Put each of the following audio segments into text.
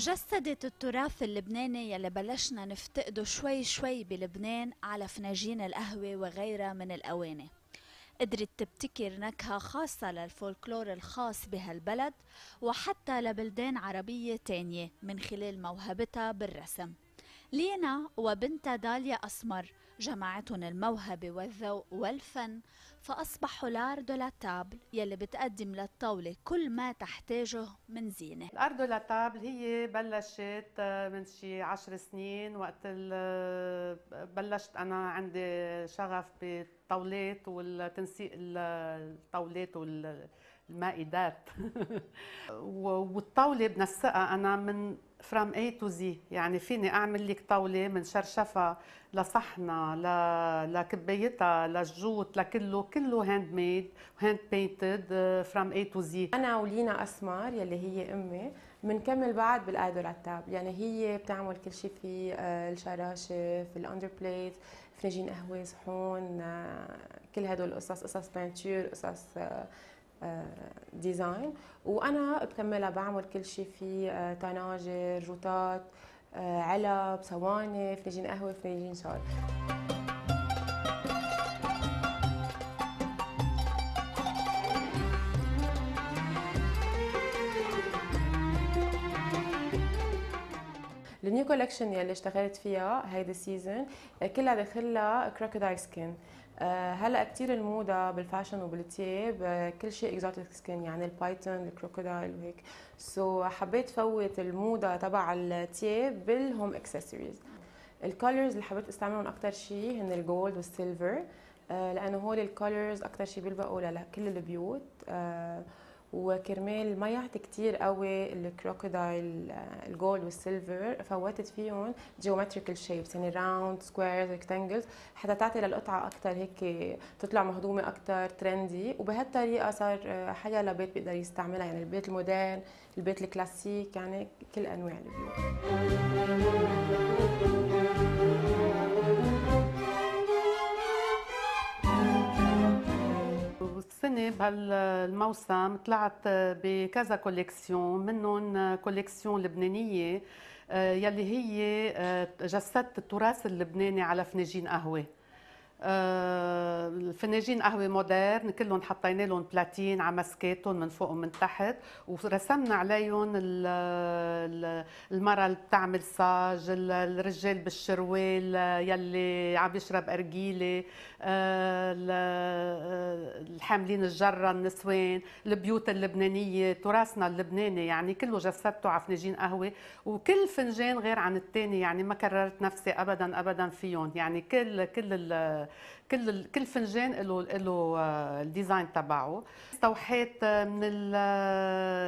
جسدت التراث اللبناني يلي بلشنا نفتقده شوي شوي بلبنان على فناجين القهوة وغيرها من الأواني. قدرت تبتكر نكهة خاصة للفولكلور الخاص بهالبلد وحتى لبلدان عربية تانية من خلال موهبتها بالرسم. لينا وبنتها داليا أسمر جمعتهم الموهبة والذوق والفن فأصبحوا l'art de la table يلي بتقدم للطاولة كل ما تحتاجه من زينة. ال art de la table هي بلشت آه، من شي عشر سنين وقت آه، بلشت أنا عندي شغف بالطاولات والتنسيق الطاولات والمائدات والطاولة بنسقها أنا from A to Z. يعني فيني أعمل لك طاولة من شرشفه لصحنه ل... لكبايتها للجوت لكله كله handmade hand painted from A to Z أنا ولينا اسمر يلي هي أمي بنكمل بعد بالايدول التاب. يعني هي بتعمل كل شيء في آه، الشراشف الاندر بليت فنجين قهوة صحون آه، كل هدول القصص قصص بانتور قصص آه، ديزاين وأنا بكملها بعمل كل شيء في طناجر جوتات علب صواني فنجين قهوه فنجين شاي ال new collection يلي اشتغلت فيها هيدي ال season كلها داخلها crocodile skin آه، هلأ كثير الموضة بال fashion وبالتياب آه، كل شيء exotic skin يعني ال python ال crocodile وهيك. so, حبيت فوت الموضة تبع التياب بال home accessories ال colors اللي حبيت أستعملهم أكثر شيء هن ال gold وال silver آه، لأنه هول ال colors أكثر شيء بيلبقوا لكل البيوت. وكرمال ما يعطي كثير قوي ال crocodile ال gold وال silver فوتت فيهم geometrical shapes يعني round squares rectangles حتى تعطي للقطعة أكثر هيك تطلع مهضومة أكثر trendy وبهالطريقة صار حيالا بيت بيقدر يستعملها يعني البيت ال modern البيت الكلاسيك يعني كل أنواع البيوت. السنة بهالموسم طلعت بكذا collection منهم collection لبنانية آه، يلي هي آه، جسدت التراث اللبناني على فناجين قهوة. الفناجين قهوة مودرن كلهم حطينا لهم بلاتين على مسكاتهم من فوق ومن تحت ورسمنا عليهم المراه اللي بتعمل صاج الرجال بالشروال يلي عم يشرب أرجيلة آه، الحاملين الجرة النسوان البيوت اللبنانية تراثنا اللبناني يعني كله جسدته على فناجين قهوة. وكل فنجان غير عن الثاني يعني ما كررت نفسي ابدا ابدا فيهم. يعني كل كل كل كل فنجان له له آه، الديزاين تبعه. استوحيت من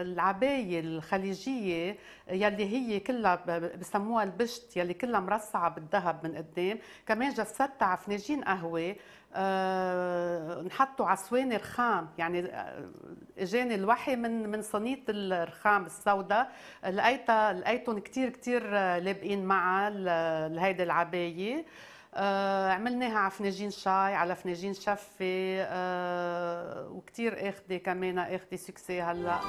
العباية الخليجية يلي هي كلها بسموها البشت يلي كلها مرصعة بالذهب من قدام. كمان جسدتها على فناجين قهوة أه نحطوا على صواني رخام يعني آه، إجاني الوحي من من صينية الرخام السوداء. لقيتها لقيتهم كثير كثير لابقين معها هيدي العباية. آه عملناها على فناجين شاي على فناجين شفه آه وكثير اخذه كمان اخذه سكسي هلأ.